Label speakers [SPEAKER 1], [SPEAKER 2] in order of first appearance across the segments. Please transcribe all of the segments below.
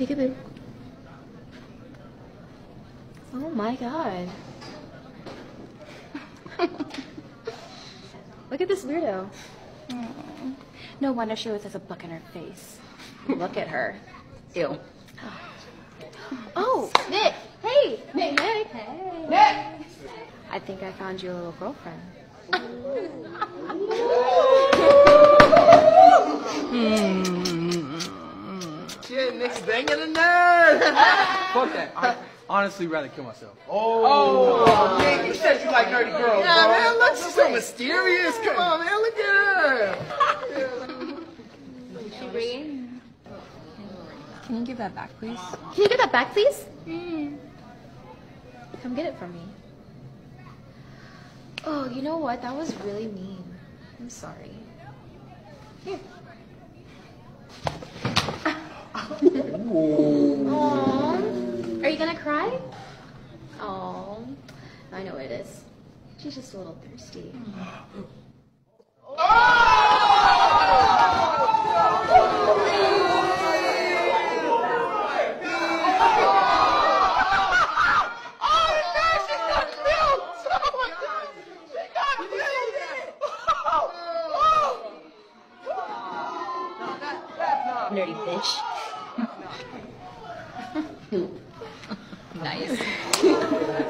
[SPEAKER 1] Peekaboo. Oh my god. Look at this weirdo.
[SPEAKER 2] No wonder she always has a book in her face.
[SPEAKER 1] Look at her.
[SPEAKER 2] Ew.
[SPEAKER 1] Oh, Nick. Hey, Nick. Nick. Hey. Nick. I think I found you a little girlfriend.
[SPEAKER 3] Shit, Nick's banging a nerd. Fuck that. I honestly rather kill myself. Oh, oh man, you said you like nerdy girls. Yeah, man, look, she's so mysterious. Come on, man, look at her.
[SPEAKER 2] Can you give that back, please?
[SPEAKER 1] Can you get that back, please? Come get it from me. Oh, you know what? That was really mean. I'm sorry. Here. Aww. Are you gonna cry? Oh, I know it is. She's just a little thirsty.
[SPEAKER 2] Nerdy bitch. nice.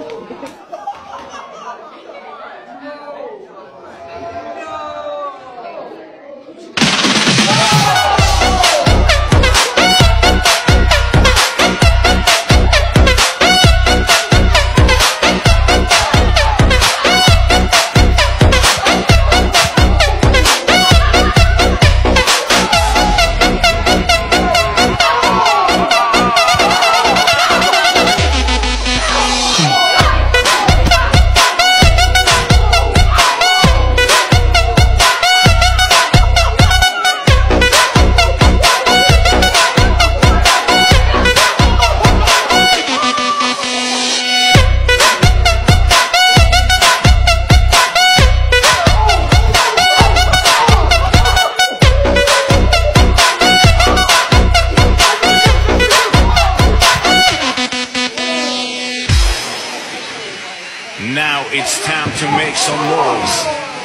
[SPEAKER 4] Now it's time to make some noise.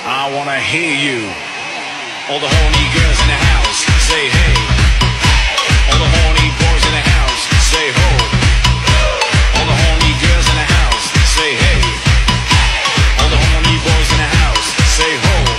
[SPEAKER 4] I wanna hear you. All the horny girls in the house, say hey.